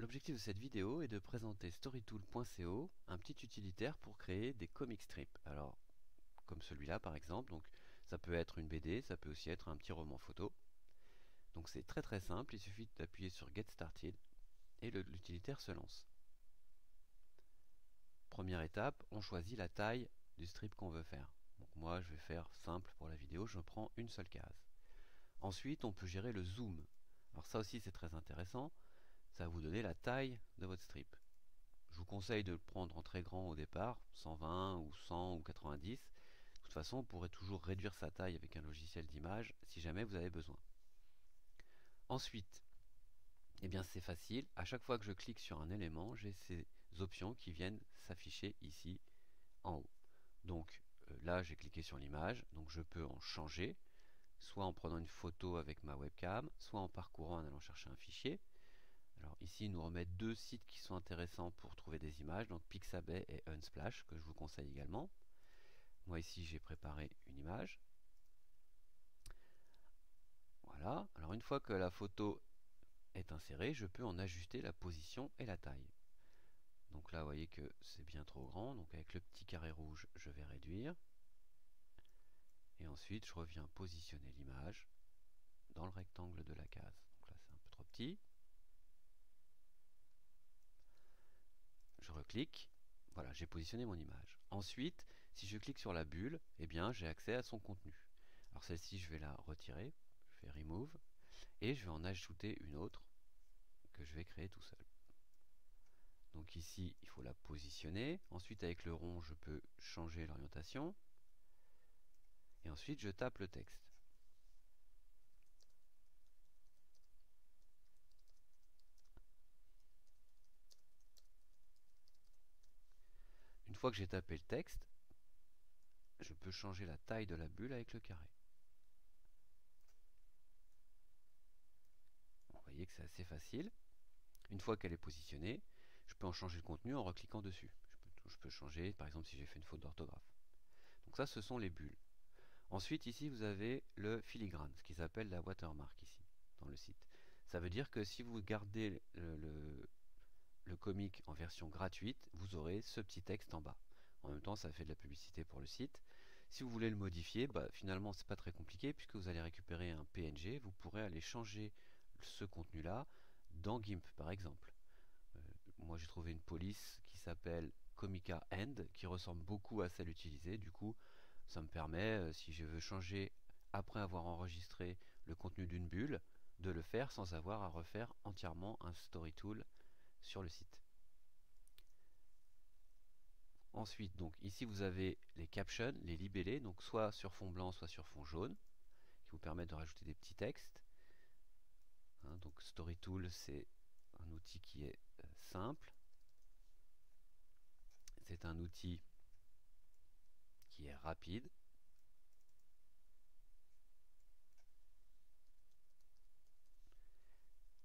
L'objectif de cette vidéo est de présenter storytool.co, un petit utilitaire pour créer des comic strips. Alors, comme celui-là par exemple, donc ça peut être une BD, ça peut aussi être un petit roman photo. Donc c'est très très simple, il suffit d'appuyer sur Get Started et l'utilitaire se lance. Première étape, on choisit la taille du strip qu'on veut faire. Donc moi je vais faire simple pour la vidéo, je prends une seule case. Ensuite on peut gérer le zoom. Alors ça aussi c'est très intéressant ça vous donner la taille de votre strip. Je vous conseille de le prendre en très grand au départ, 120 ou 100 ou 90. De toute façon, on pourrait toujours réduire sa taille avec un logiciel d'image si jamais vous avez besoin. Ensuite, eh bien c'est facile, à chaque fois que je clique sur un élément, j'ai ces options qui viennent s'afficher ici en haut. Donc euh, là, j'ai cliqué sur l'image, donc je peux en changer, soit en prenant une photo avec ma webcam, soit en parcourant en allant chercher un fichier. Nous remet deux sites qui sont intéressants pour trouver des images, donc Pixabay et Unsplash, que je vous conseille également. Moi ici, j'ai préparé une image. Voilà. Alors une fois que la photo est insérée, je peux en ajuster la position et la taille. Donc là, vous voyez que c'est bien trop grand. Donc avec le petit carré rouge, je vais réduire. Et ensuite, je reviens positionner l'image dans le rectangle de la case. Donc là, c'est un peu trop petit. Je reclique, voilà, j'ai positionné mon image. Ensuite, si je clique sur la bulle, eh bien, j'ai accès à son contenu. Alors celle-ci, je vais la retirer, je fais Remove, et je vais en ajouter une autre que je vais créer tout seul. Donc ici, il faut la positionner. Ensuite, avec le rond, je peux changer l'orientation. Et ensuite, je tape le texte. Fois que j'ai tapé le texte, je peux changer la taille de la bulle avec le carré. Vous voyez que c'est assez facile. Une fois qu'elle est positionnée, je peux en changer le contenu en recliquant dessus. Je peux, changer, par exemple, si j'ai fait une faute d'orthographe. Donc ça, ce sont les bulles. Ensuite, ici, vous avez le filigrane, ce qui s'appelle la watermark ici, dans le site. Ça veut dire que si vous gardez le, le comic en version gratuite, vous aurez ce petit texte en bas. En même temps, ça fait de la publicité pour le site. Si vous voulez le modifier, bah, finalement, c'est pas très compliqué puisque vous allez récupérer un PNG. Vous pourrez aller changer ce contenu-là dans GIMP, par exemple. Euh, moi, j'ai trouvé une police qui s'appelle Comica End, qui ressemble beaucoup à celle utilisée. Du coup, ça me permet, euh, si je veux changer après avoir enregistré le contenu d'une bulle, de le faire sans avoir à refaire entièrement un story tool sur le site. Ensuite, donc ici vous avez les captions, les libellés, donc soit sur fond blanc, soit sur fond jaune, qui vous permettent de rajouter des petits textes. Hein, donc StoryTool, c'est un outil qui est euh, simple. C'est un outil qui est rapide.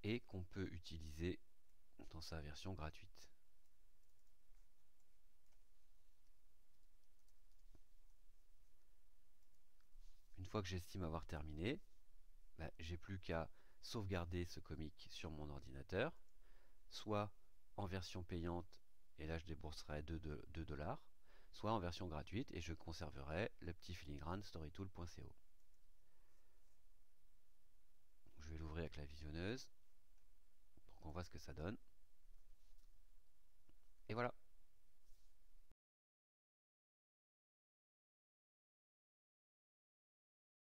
Et qu'on peut utiliser sa version gratuite. Une fois que j'estime avoir terminé, bah, j'ai plus qu'à sauvegarder ce comic sur mon ordinateur, soit en version payante, et là je débourserai 2, dollars, soit en version gratuite, et je conserverai le petit filigrane storytool.co. Je vais l'ouvrir avec la visionneuse, pour qu'on voit ce que ça donne.